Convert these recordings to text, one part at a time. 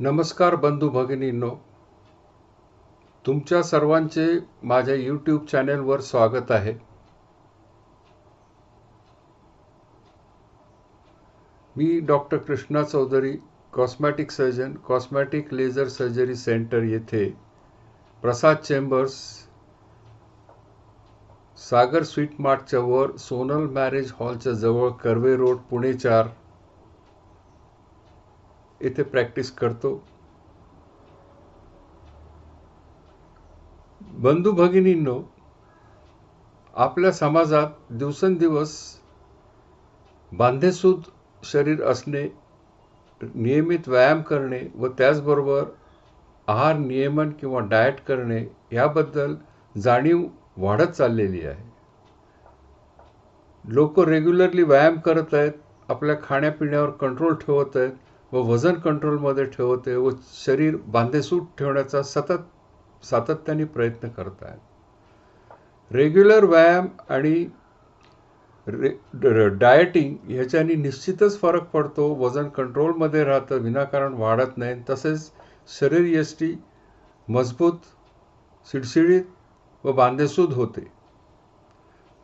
नमस्कार बंधू भगिनींनो. तुमच्या सर्वांचे माझ्या यूट्यूब चॅनेलवर स्वागत आहे. मी doctor Krishna Chaudhari cosmetic surgeon cosmetic laser surgery centre येथे प्रसाद चेंबर्स सागर स्वीट मार्टच्या वर सोनल मॅरेज हॉलच्या जवळ कर्वे रोड पुणे चार येथे प्रॅक्टिस करतो. बंधू भगिनींनो आपल्या समाजात दिवसेंदिवस बांधेसूद शरीर असणे नियमित व्यायाम करणे व त्याचबरोबर आहार नियमन किंवा डाएट करणे याबद्दल जाणीव वाढत चाललेली आहे. लोक रेग्युलरली व्यायाम करत आहेत आपल्या खाण्यापिण्यावर कंट्रोल ठेवत आहेत व वजन कंट्रोलमध्ये ठेवते व शरीर बांधेसूट ठेवण्याचा सतत सातत्याने प्रयत्न करत आहेत रेग्युलर व्यायाम आणि रे डायटिंग ह्याच्यानी निश्चितच फरक पडतो. वजन कंट्रोलमध्ये राहतं विनाकारण वाढत नाही. तसेच शरीर यष्टी मजबूत सिडसिडीत व बांधेसूद होते.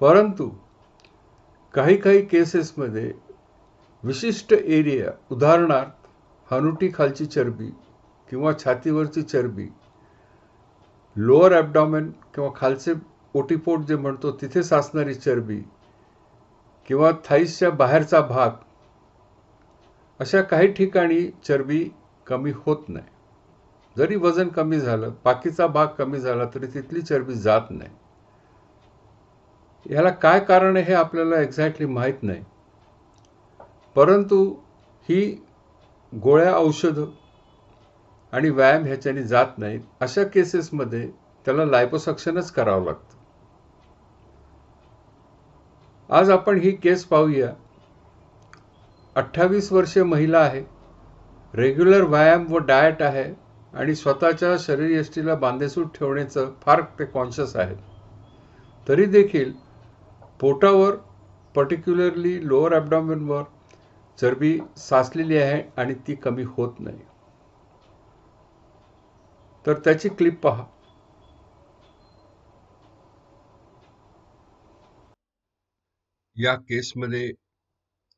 परंतु काही काही केसेसमध्ये विशिष्ट एरिया उदाहरणार्थ हनुटी खालची चरबी किंवा छातीवरची चरबी लोअर ॲबडॉमेन किंवा खालचे ओटीपोट जे म्हणतो तिथे साचणारी चरबी किंवा थाईसच्या बाहेरचा भाग अशा काही ठिकाणी चरबी कमी होत नाही. जरी वजन कमी झालं बाकीचा भाग कमी झाला तरी तिथली चरबी जात नाही. ह्याला काय कारण आहे हे आपल्याला एक्झॅक्टली माहीत नाही. परंतु ही गोळ्या औषधं आणि व्यायाम ह्याच्याने जात नाहीत अशा केसेसमध्ये त्याला लायपोसक्शनच करावं लागतं. आज आपण ही केस पाहूया. अठ्ठावीस वर्षे महिला आहे. रेग्युलर व्यायाम व डाएट आहे आणि स्वतःच्या शरीरयष्टीला बांधेसूट ठेवण्याचं फार ते कॉन्शियस आहेत तरी देखील पोटावर पर्टिक्युलरली लोअर ॲबडॉमिनवर चरबी साचलेली आहे आणि ती कमी होत नाही. तर त्याची क्लिप पहा. या केसमध्ये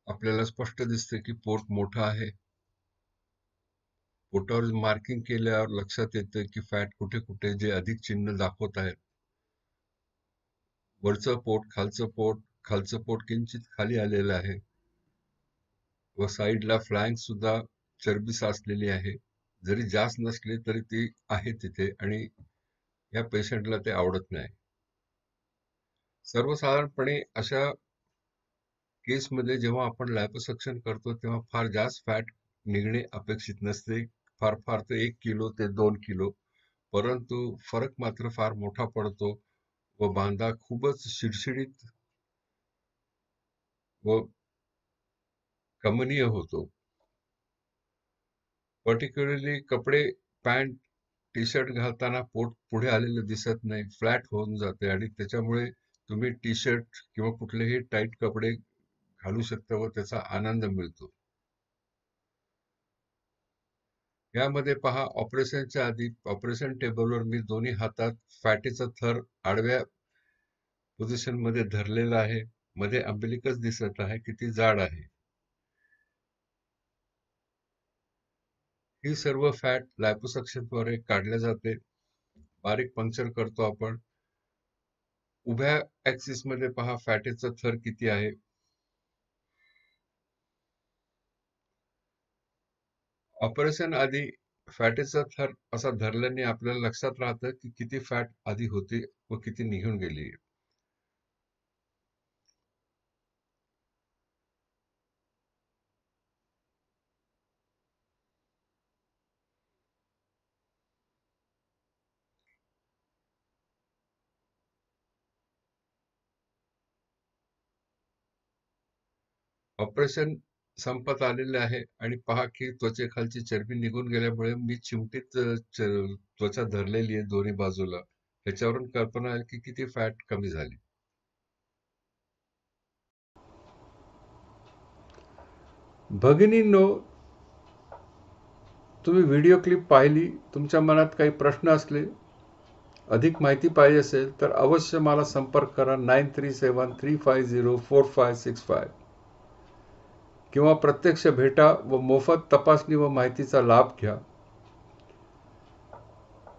आपल्याला स्पष्ट दिसते की पोट मोठा आहे. पोटावर मार्किंग केल्यावर लक्षात येतं की फॅट कुठे कुठे जे अधिक चिन्ह दाखवत आहेत. वरचं पोट खालचं पोट खालचं पोट किंचित खाली आलेलं आहे. व साईडला फ्लँक सुद्धा चरबी साचलेली आहे. जरी जास्त नसली तरी ती आहे तिथे आणि या पेशंटला ते आवडत नाही. सर्वसाधारणपणे अशा केसमध्ये जेव्हा आपण लॅपोसक्शन करतो तेव्हा फार जास्त फॅट निघणे अपेक्षित नसते. फार फार ते एक किलो ते दोन किलो. परंतु फरक मात्र फार मोठा पडतो व बांधा खूपच शिडशिडीत व कमनीय होतो. पर्टिक्युलरली कपडे पॅन्ट टी शर्ट घालताना पोट पुढे आलेलं दिसत नाही. फ्लॅट होऊन जाते आणि त्याच्यामुळे तुम्ही टी शर्ट किंवा कुठलेही टाईट कपडे घालू शकता व त्याचा आनंद मिळतो. यामध्ये पहा ऑपरेशनच्या आधी ऑपरेशन टेबलवर मी दोन्ही हातात फॅटीचा थर आडव्या पोझिशनमध्ये धरलेला आहे. मध्ये अंबिलिकच दिसत आहे किती जाड आहे. ही सर्व फॅट लायपोसक्शनद्वारे काढल्या जाते. बारीक पंक्चर करतो आपण. उभ्या ऍक्सिसमध्ये पहा फॅटेचा थर किती आहे? ऑपरेशन आधी फॅटेचा थर असा धरल्याने आपल्याला लक्षात राहतं की किती फॅट आधी होती व किती निघून गेली. ऑपरेशन संपत आलेले आहे आणि पहा की त्वचेखालची चरबी निघून गेल्यामुळे मी चिमटीत त्वचा धरलेली आहे दोन्ही बाजूला. ह्याच्यावरून कल्पना आहे की किती फॅट कमी झाली. भगिनींनो तुम्ही व्हिडिओ क्लिप पाहिली तुमच्या मनात काही प्रश्न असले अधिक माहिती पाहिजे असेल तर अवश्य मला संपर्क करा nine three seven three five zero four five six five किंवा प्रत्यक्ष भेटा व मोफत तपासणी व माहितीचा लाभ घ्या.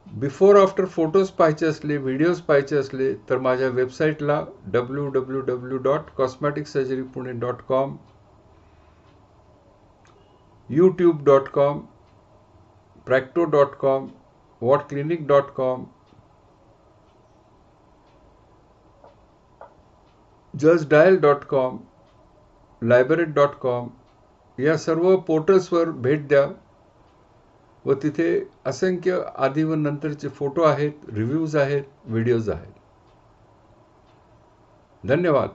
बिफोर आफ्टर फोटोज पाहायचे असले व्हिडिओज पाहायचे असले तर माझ्या वेबसाईटला W W W dot cosmetic surgery Pune dot com YouTube dot com Practo dot com what clinic dot com Justdial dot com library dot com या सर्व पोर्टल्सवर भेट द्या व तिथे असंख्य आधी व नंतरचे फोटो आहेत रिव्ह्यूज आहेत व्हिडिओज आहेत. धन्यवाद.